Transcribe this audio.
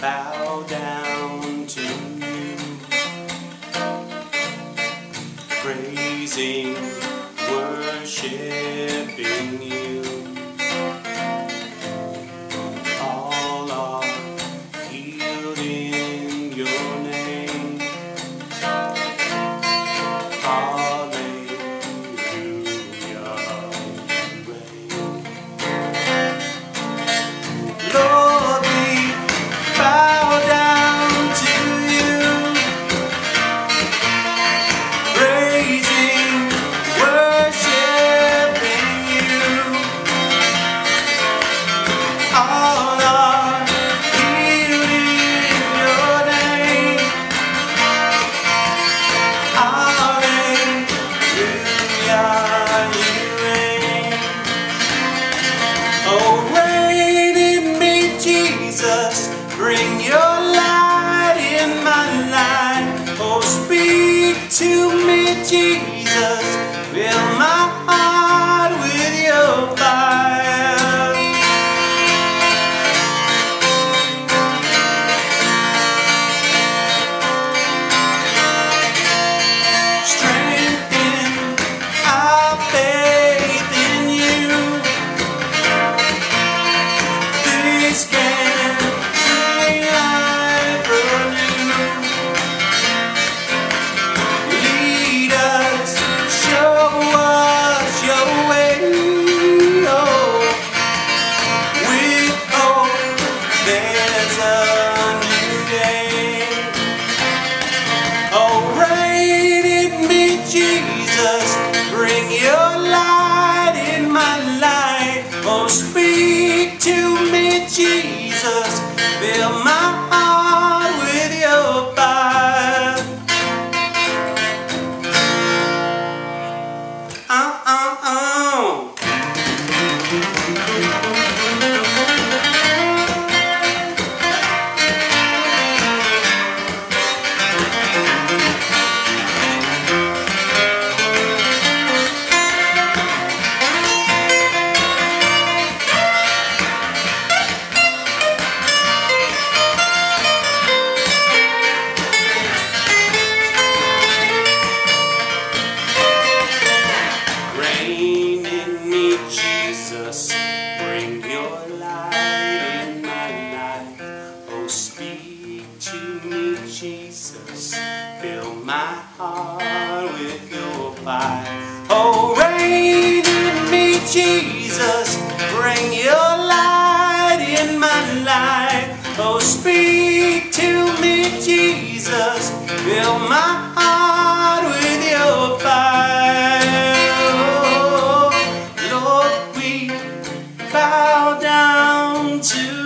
bow down to you. Praising, worshipping you. Bring your light in my life. Oh, speak to me, Jesus. Fill my Bring your light in my life. Oh, speak to me, Jesus. Fill my heart with your. Oh, reign in me, Jesus. Bring your light in my life. Oh, speak to me, Jesus. Fill my heart with your fire. Oh, Lord, we bow down to